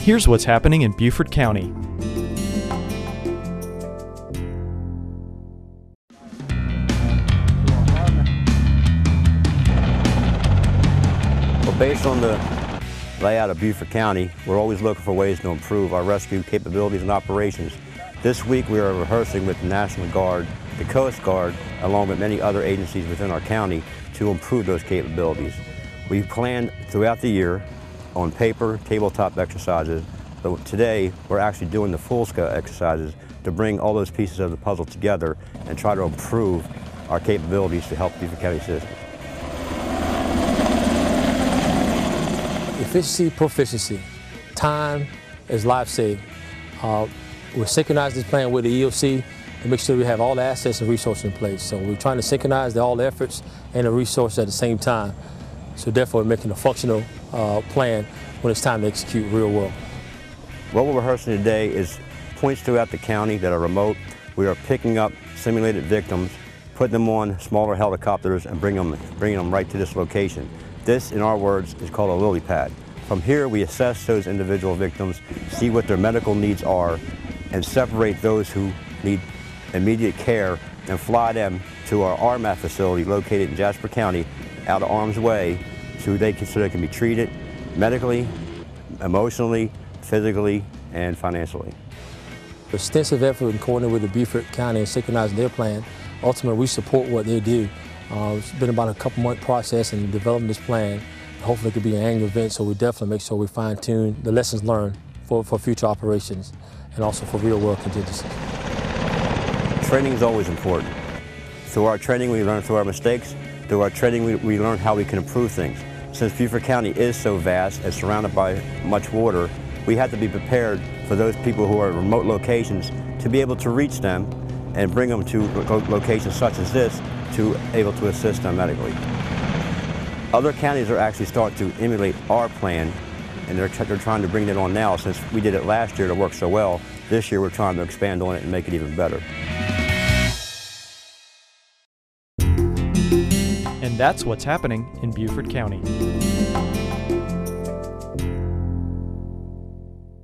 Here's what's happening in Beaufort County. Well, based on the layout of Beaufort County, we're always looking for ways to improve our rescue capabilities and operations. This week we are rehearsing with the National Guard, the Coast Guard, along with many other agencies within our county to improve those capabilities. We plan throughout the year on paper, tabletop exercises, but today we're actually doing the full-scale exercises to bring all those pieces of the puzzle together and try to improve our capabilities to help Beaufort County citizens. Efficiency, proficiency. Time is life-saving. Uh, we're synchronizing this plan with the EOC to make sure we have all the assets and resources in place. So we're trying to synchronize the, all the efforts and the resources at the same time. So therefore, making a functional uh, plan when it's time to execute real world. What we're rehearsing today is points throughout the county that are remote. We are picking up simulated victims, putting them on smaller helicopters and bring them, bringing them right to this location. This, in our words, is called a lily pad. From here, we assess those individual victims, see what their medical needs are, and separate those who need immediate care and fly them to our RMAT facility located in Jasper County out of harm's way so they can, so they can be treated medically, emotionally, physically, and financially. Extensive effort in coordinating with the Beaufort County and synchronizing their plan. Ultimately, we support what they do. Uh, it's been about a couple month process in developing this plan. Hopefully it could be an annual event, so we definitely make sure we fine tune the lessons learned for, for future operations and also for real world contingencies. Training is always important. Through our training, we learn through our mistakes. Through our training, we, we learn how we can improve things. Since Beaufort County is so vast and surrounded by much water, we have to be prepared for those people who are at remote locations to be able to reach them and bring them to locations such as this to able to assist them medically. Other counties are actually starting to emulate our plan and they're, they're trying to bring it on now since we did it last year to work so well. This year we're trying to expand on it and make it even better. That's what's happening in Beaufort County.